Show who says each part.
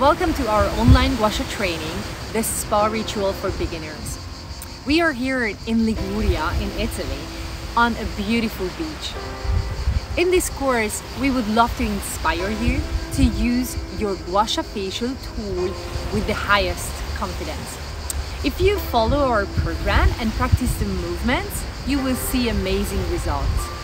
Speaker 1: Welcome to our online guasha training, the spa ritual for beginners. We are here in Liguria in Italy on a beautiful beach. In this course, we would love to inspire you to use your guasha facial tool with the highest confidence. If you follow our program and practice the movements, you will see amazing results.